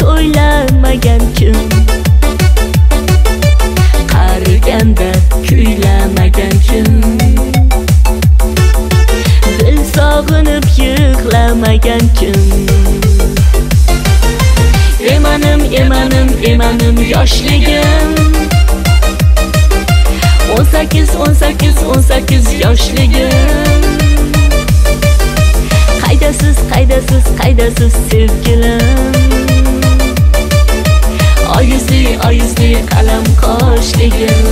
ertaklarda kim? Qariganda kuylamagan kim? Dil sog'inib yig'lamagan kim? Emanim emanim emanim yoshligim. O'n sakkiz o'n sakkiz o'n sakkiz yoshligim. Qaydasiz qaydasiz qaydasiz sevgilim. Oyizli oyizli qalam qoshligim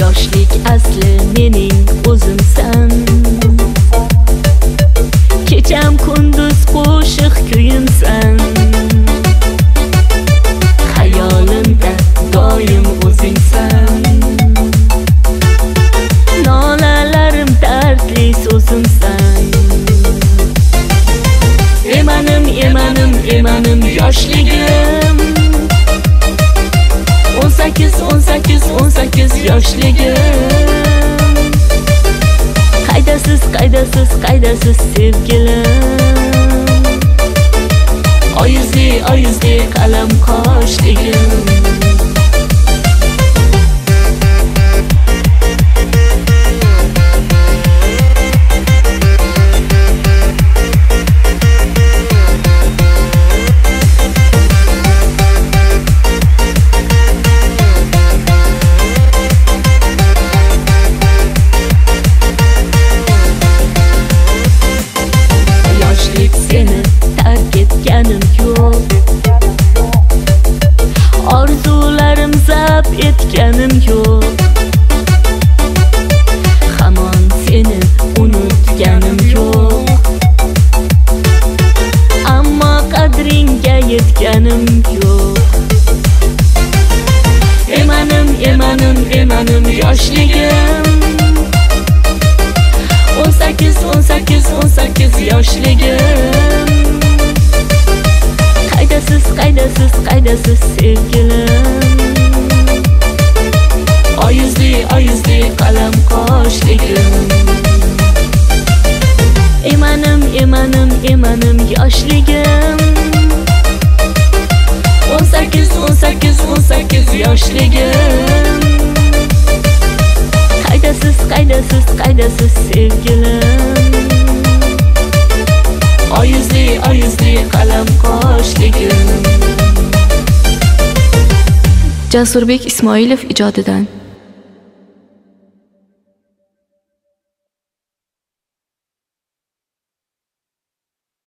yoshlik asli mening yoshligim. O'n sakkiz o'n sakkiz o'n sakkiz yoshligim. Qaydasiz qaydasiz qaydasiz sevgilim. Oyizli oyizli qalam qoshligim orzularim etganim yo'q hamon seni unutganim yo'q ammo qadringga yetganim yo'q emanim emanim emanim yoshligim o'n sakkiz o'n sakkiz o'n sakkiz yoshligim qaydasiz qaydasiz qaydasiz sevgilim. Emanim emanim yoshligim o'n sakkiz o'n sakkiz o'n sakkiz yoshligim qaydasiz qaydasiz qaydasiz sevgilim oyizli oyizli qalam qoshligim Jasurbek Ismoilov ijodidan